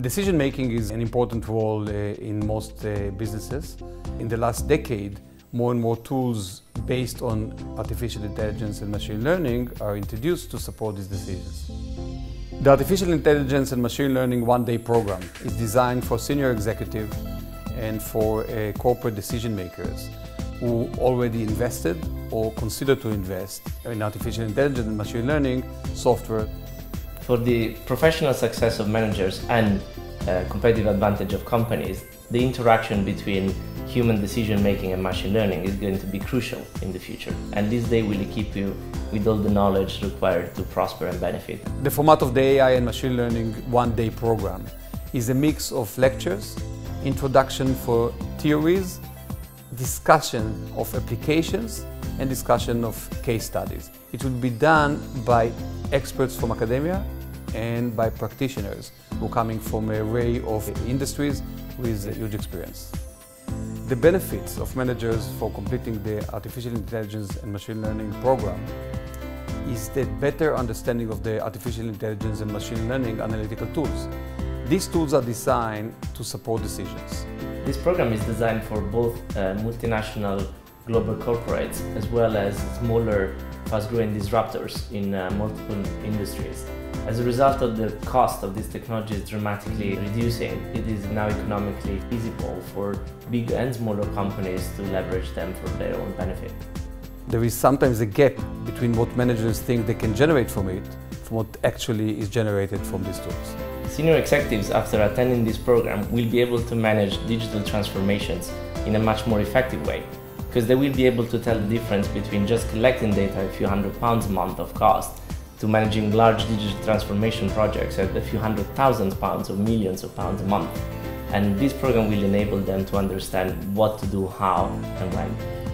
Decision making is an important role uh, in most uh, businesses. In the last decade, more and more tools based on artificial intelligence and machine learning are introduced to support these decisions. The Artificial Intelligence and Machine Learning One Day program is designed for senior executives and for uh, corporate decision makers who already invested or consider to invest in artificial intelligence and machine learning software for the professional success of managers and uh, competitive advantage of companies, the interaction between human decision making and machine learning is going to be crucial in the future. And this day will equip you with all the knowledge required to prosper and benefit. The format of the AI and machine learning one day program is a mix of lectures, introduction for theories, discussion of applications, and discussion of case studies. It will be done by experts from academia and by practitioners who are coming from an array of industries with huge experience. The benefits of managers for completing the artificial intelligence and machine learning program is the better understanding of the artificial intelligence and machine learning analytical tools. These tools are designed to support decisions. This program is designed for both uh, multinational global corporates as well as smaller fast-growing disruptors in uh, multiple industries. As a result of the cost of these technologies dramatically reducing, it is now economically feasible for big and smaller companies to leverage them for their own benefit. There is sometimes a gap between what managers think they can generate from it from what actually is generated from these tools. Senior executives, after attending this program, will be able to manage digital transformations in a much more effective way because they will be able to tell the difference between just collecting data a few hundred pounds a month of cost to managing large digital transformation projects at a few hundred thousand pounds or millions of pounds a month. And this program will enable them to understand what to do, how, and when.